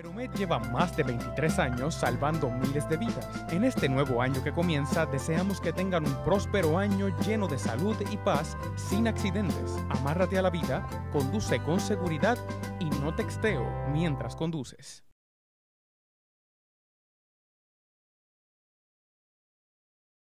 Aeromed lleva más de 23 años salvando miles de vidas. En este nuevo año que comienza, deseamos que tengan un próspero año lleno de salud y paz, sin accidentes. Amárrate a la vida, conduce con seguridad y no texteo mientras conduces.